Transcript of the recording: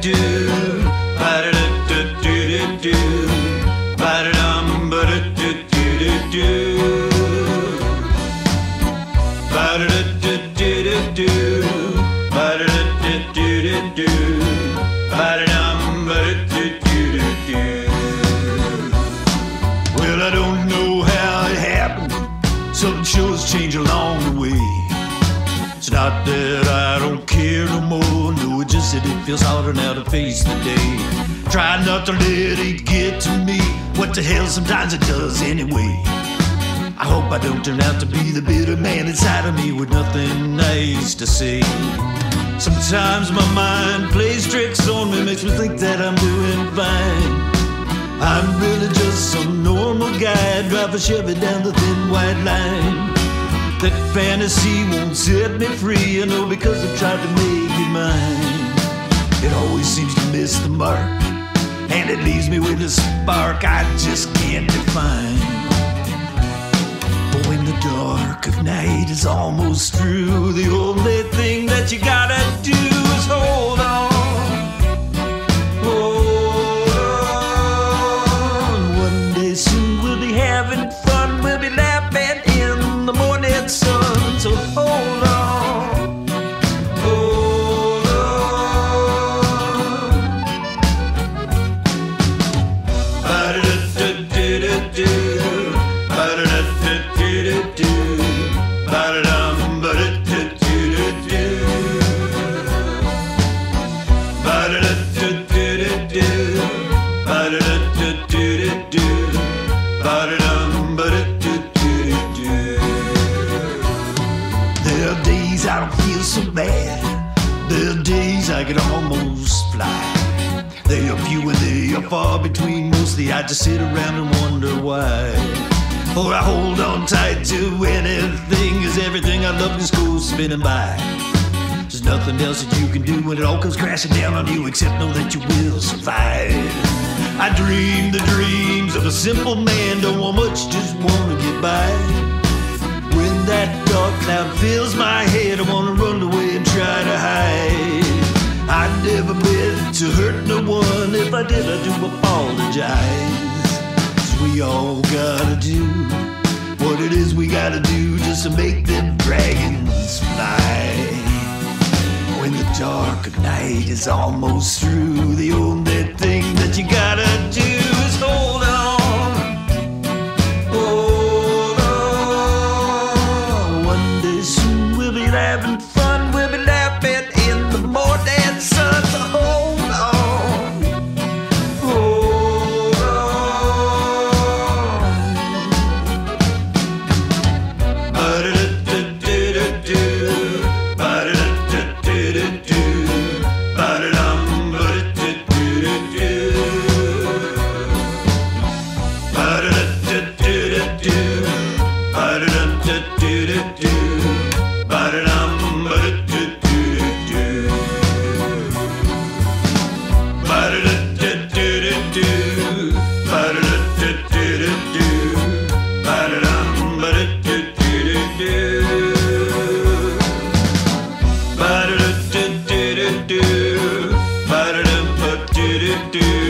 do ba da da do do do ba da dum ba da do do do do ba da da do do do ba da da do do do ba da dum ba da do do do do Well, I don't know how it happened. Something sure has changed along the way. It's not that I don't care no more, no, it's just that it feels harder now to face the day. Try not to let it get to me. What the hell, sometimes it does anyway. I hope I don't turn out to be the bitter man inside of me with nothing nice to say. Sometimes my mind plays tricks on me, makes me think that I'm doing fine. I'm really just some normal guy, drive a Chevy down the thin white line. That fantasy won't set me free, I know because I've tried to make it mine. It always seems to miss the mark, and it leaves me with a spark I just can't define. But when the dark of night is almost through, the only thing that you gotta do is hold on. There are days I don't feel so bad. There are days I can almost fly. They are few and they are far between. Mostly I just sit around and wonder why. Or I hold on tight to anything, cause everything I loved in school's spinning by. There's nothing else that you can do when it all comes crashing down on you except know that you will survive. I dream the dreams of a simple man, don't want much, just wanna get by. When that dark cloud fills my head, I wanna run away and try to hide. I'd never meant to hurt no one. If I did, I do apologize. 'Cause we all gotta do what it is we gotta do just to make them dragons fly. The night is almost through, the only thing that you gotta do do.